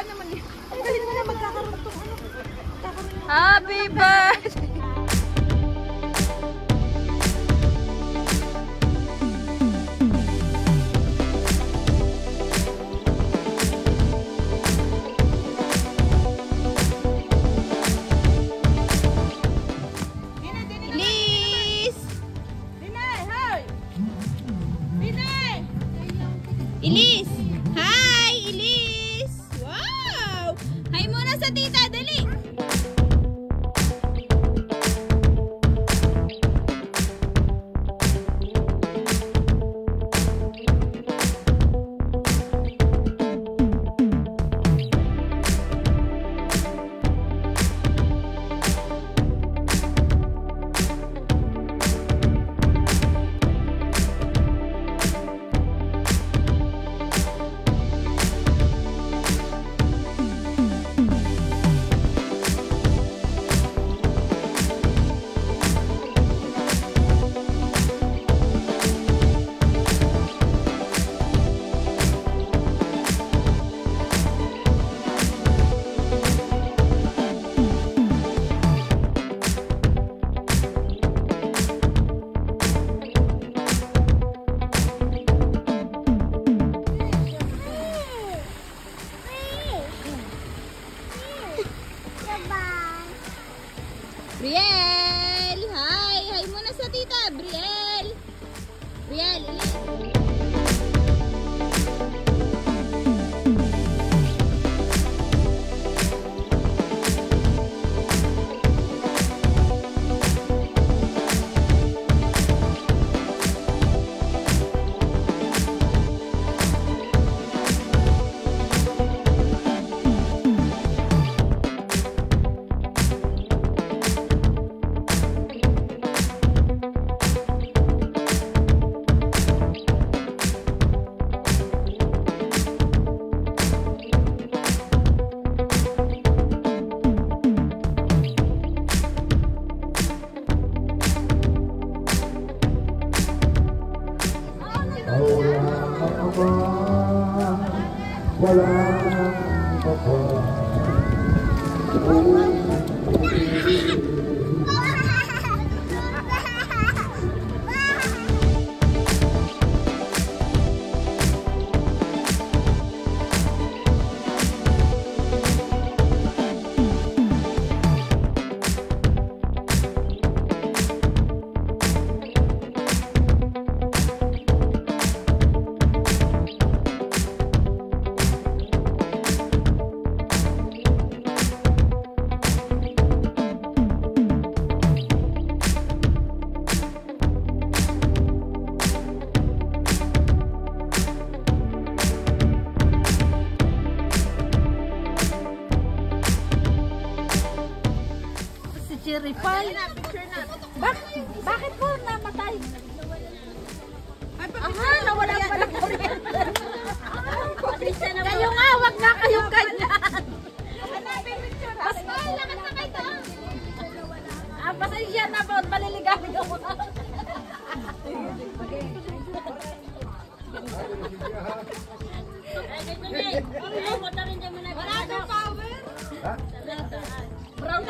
naman eh. Ang galing na magkakaroon itong ano. Happy ano. birthday! Sa tita, dali! Sa tita! Brielle! Brielle, Cherry Pie. Bakit, bakit po namatay? Aha, nawala pala kuryente. Kayo nga, wag nga kayong ganyan. Mas lakad na kayo doon. Ah, pasensya na po, maliligaw kang power.